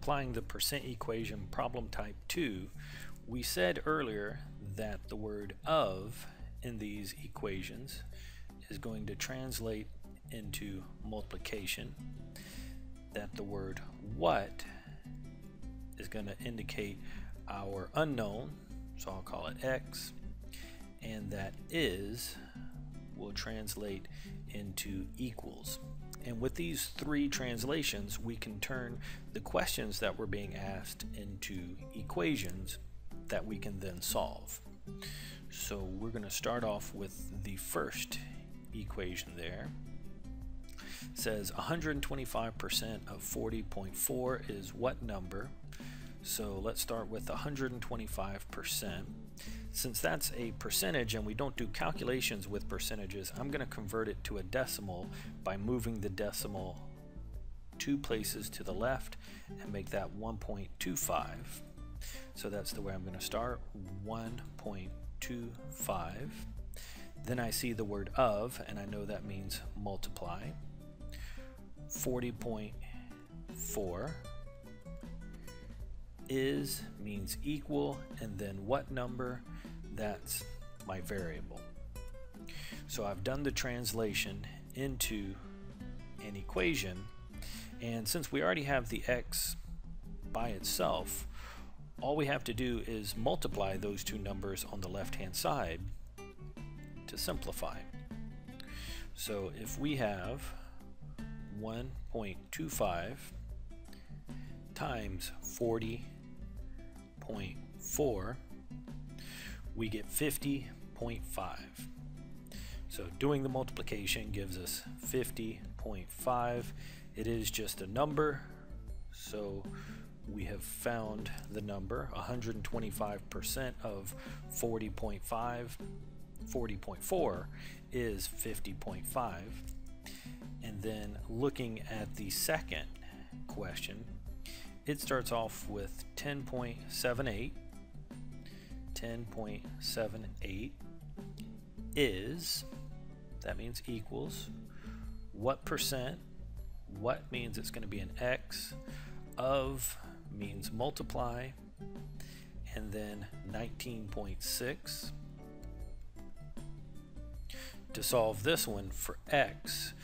applying the percent equation problem type 2, we said earlier that the word of in these equations is going to translate into multiplication, that the word what is going to indicate our unknown, so I'll call it x, and that is will translate into equals. And with these three translations, we can turn the questions that were being asked into equations that we can then solve. So we're going to start off with the first equation there. It says 125% of 40.4 is what number? So let's start with 125%. Since that's a percentage and we don't do calculations with percentages, I'm going to convert it to a decimal by moving the decimal two places to the left and make that 1.25. So that's the way I'm going to start, 1.25. Then I see the word of, and I know that means multiply. 40.4 is means equal, and then what number, that's my variable. So I've done the translation into an equation, and since we already have the x by itself, all we have to do is multiply those two numbers on the left hand side to simplify. So if we have 1.25 times 40.4, we get 50.5. So doing the multiplication gives us 50.5. It is just a number, so we have found the number 125% of 40.5 40.4 is 50.5 and then looking at the second question it starts off with 10.78 10.78 is that means equals what percent what means it's going to be an x of means multiply and then 19.6 to solve this one for x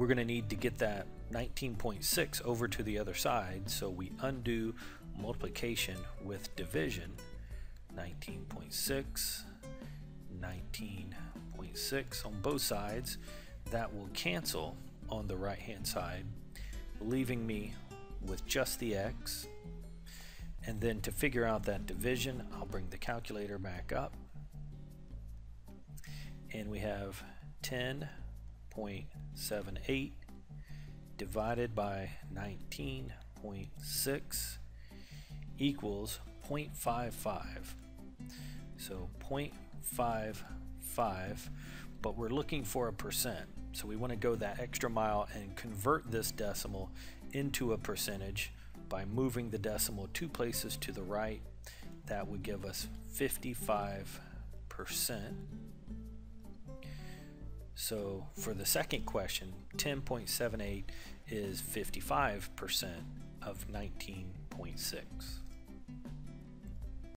we're going to need to get that 19.6 over to the other side so we undo multiplication with division. 19.6 19.6 on both sides. That will cancel on the right hand side leaving me with just the x. And then to figure out that division I'll bring the calculator back up. And we have 10.78 divided by 19.6 equals 0.55 so 0.55 but we're looking for a percent so we want to go that extra mile and convert this decimal into a percentage by moving the decimal two places to the right. That would give us 55%. So for the second question, 10.78 is 55% of 19.6.